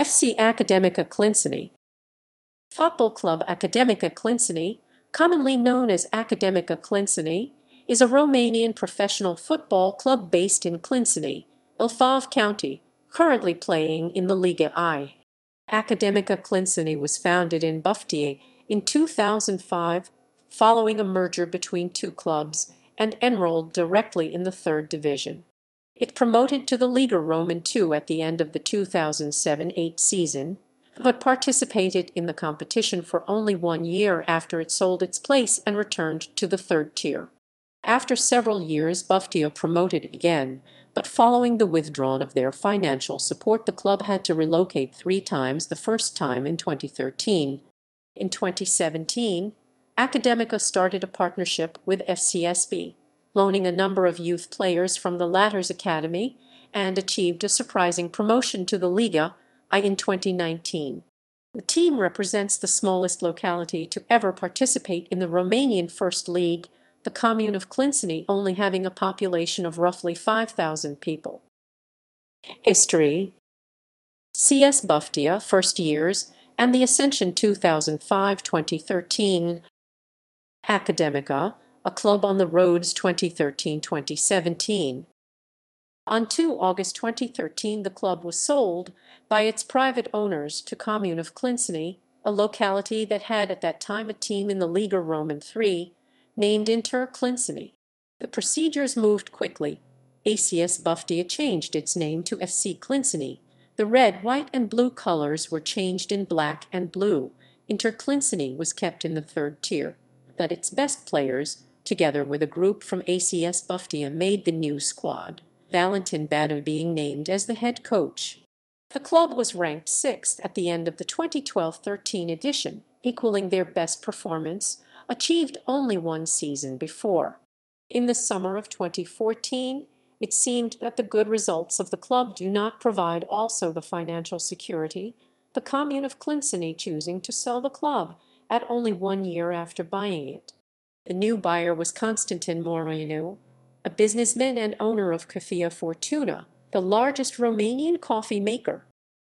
FC Academica Clinceni Football Club Academica Clinceni, commonly known as Academica Clinceni, is a Romanian professional football club based in Clinceni, Ilfov County, currently playing in the Liga I. Academica Clinceni was founded in Buftea in 2005 following a merger between two clubs and enrolled directly in the third division. It promoted to the Liga Roman II at the end of the 2007-8 season, but participated in the competition for only one year after it sold its place and returned to the third tier. After several years Buftea promoted again, but following the withdrawal of their financial support the club had to relocate three times the first time in 2013. In 2017, Academica started a partnership with FCSB, loaning a number of youth players from the latter's academy, and achieved a surprising promotion to the Liga I in 2019. The team represents the smallest locality to ever participate in the Romanian First League, the commune of Clinceni only having a population of roughly 5,000 people. History CS Buftea first years and the Ascension 2005-2013 Academica, a club on the roads 2013-2017 on 2 August 2013 the club was sold by its private owners to Commune of Clinceni, a locality that had at that time a team in the Liga Roman 3, named Inter Clinceni. The procedures moved quickly. ACS Buftea changed its name to FC Clinceni. The red, white and blue colors were changed in black and blue. Inter Clinceni was kept in the third tier, but its best players, together with a group from ACS Buftea made the new squad. Valentin Badea being named as the head coach. The club was ranked sixth at the end of the 2012-13 edition, equaling their best performance, achieved only one season before. In the summer of 2014, it seemed that the good results of the club do not provide also the financial security, the commune of Clinceni choosing to sell the club at only one year after buying it. The new buyer was Constantin Moroianu, a businessman and owner of Cafea Fortuna, the largest Romanian coffee maker.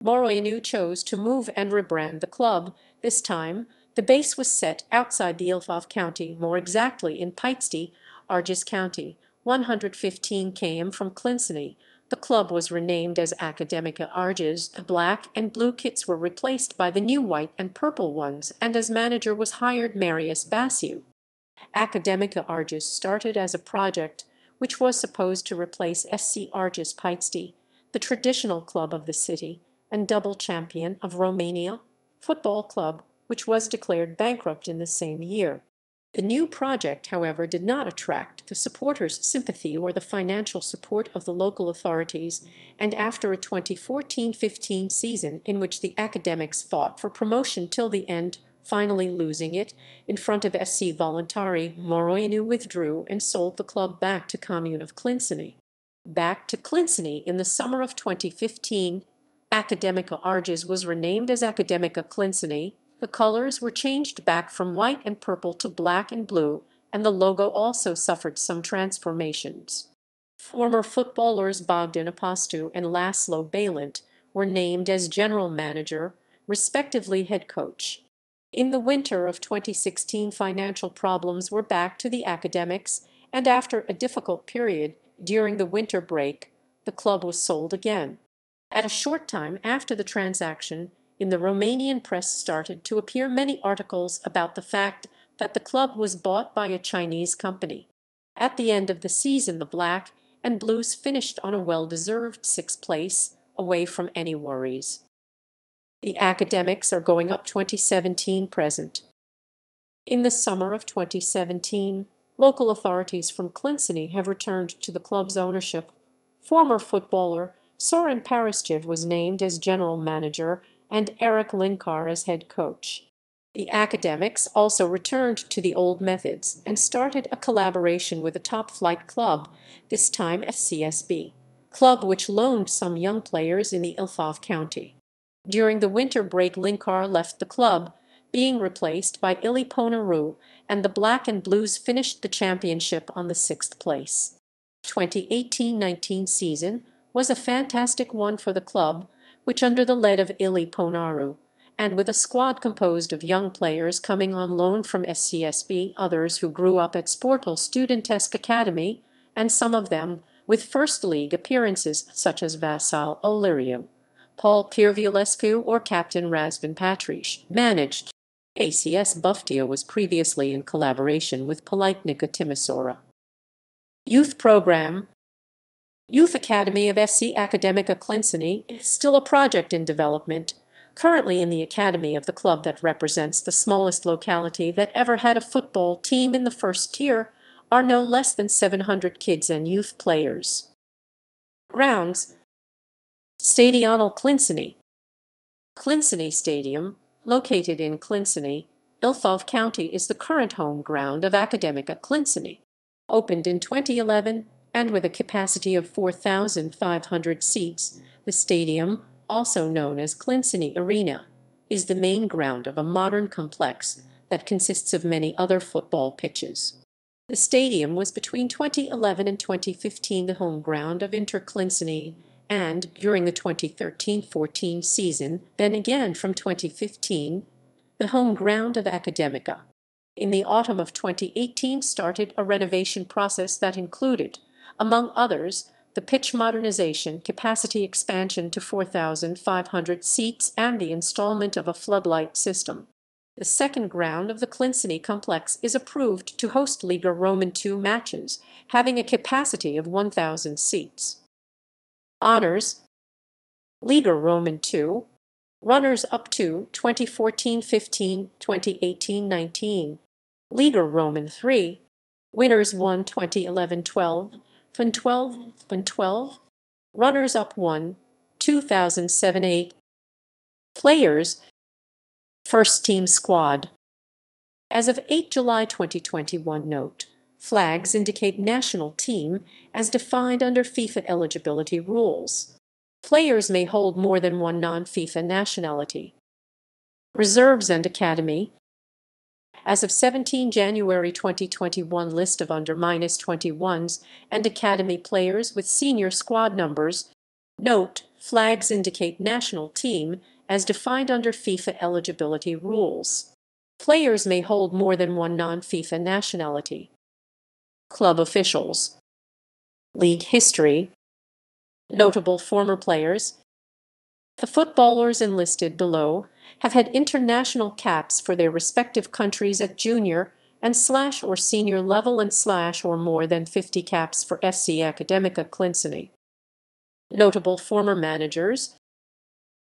Moroianu chose to move and rebrand the club. This time, the base was set outside the Ilfov County, more exactly in Pitești, Argeș County, 115 km from Clinceni. The club was renamed as Academica Argeș. The black and blue kits were replaced by the new white and purple ones, and as manager was hired Marius Baciu. Academica Argeș started as a project which was supposed to replace SC Argeș Pitești, the traditional club of the city and double champion of Romania football club, which was declared bankrupt in the same year. The new project, however, did not attract the supporters' sympathy or the financial support of the local authorities, and after a 2014-15 season in which the academics fought for promotion till the end finally losing it in front of SC Voluntari, Moroianu withdrew and sold the club back to Commune of Clinceni. Back to Clinceni in the summer of 2015, Academica Argeș was renamed as Academica Clinceni, the colors were changed back from white and purple to black and blue, and the logo also suffered some transformations. Former footballers Bogdan Apostu and Laszlo Balint were named as general manager, respectively head coach. In the winter of 2016 financial problems were back to the academics, and after a difficult period during the winter break, the club was sold again. At a short time after the transaction, in the Romanian press started to appear many articles about the fact that the club was bought by a Chinese company. At the end of the season the Black and Blues finished on a well-deserved sixth place, away from any worries. The academics are going up 2017 present. In the summer of 2017, local authorities from Clinceni have returned to the club's ownership. Former footballer Sorin Paraschiv was named as general manager and Eric Lincar as head coach. The academics also returned to the old methods and started a collaboration with a top-flight club, this time FCSB, club which loaned some young players in the Ilfov County. During the winter break Lincar left the club, being replaced by Ilie Poenaru, and the Black and Blues finished the championship on the sixth place. 2018-19 season was a fantastic one for the club, which under the lead of Ilie Poenaru, and with a squad composed of young players coming on loan from FCSB, others who grew up at Sportul Studentesc Academy, and some of them with First League appearances such as Vassal Oleriu, Paul Pârvulescu or Captain Razvan Patriche, managed. ACS Buftea was previously in collaboration with Politehnica Timisoara. Youth Program Youth Academy of FC Academica Clinceni is still a project in development, currently in the academy of the club that represents the smallest locality that ever had a football team in the first tier are no less than 700 kids and youth players. Grounds Stadionul Clinceni Clinceni Stadium, located in Clinceni, Ilfov County is the current home ground of Academica Clinceni. Opened in 2011 and with a capacity of 4,500 seats, the stadium, also known as Clinceni Arena, is the main ground of a modern complex that consists of many other football pitches. The stadium was between 2011 and 2015 the home ground of Inter Clinceni and, during the 2013-14 season, then again from 2015, the home ground of Academica. In the autumn of 2018 started a renovation process that included, among others, the pitch modernization, capacity expansion to 4,500 seats, and the installment of a floodlight system. The second ground of the Clinceni complex is approved to host Liga Roman II matches, having a capacity of 1,000 seats. Honors Liga Roman II Runners up to 2014-15, 2018-19 Liga Roman III Winners 1 2011-12, FUN 12, FUN 12 Runners up 1 2007-8 Players First Team Squad. As of 8 July 2021 note, flags indicate national team as defined under FIFA eligibility rules. Players may hold more than one non-FIFA nationality. Reserves and Academy As of 17 January 2021 list of under-minus-21s and Academy players with senior squad numbers. Note, flags indicate national team as defined under FIFA eligibility rules. Players may hold more than one non-FIFA nationality. Club officials. League history. Notable former players. The footballers enlisted below have had international caps for their respective countries at junior and slash or senior level and slash or more than 50 caps for FC Academica Clinceni. Notable former managers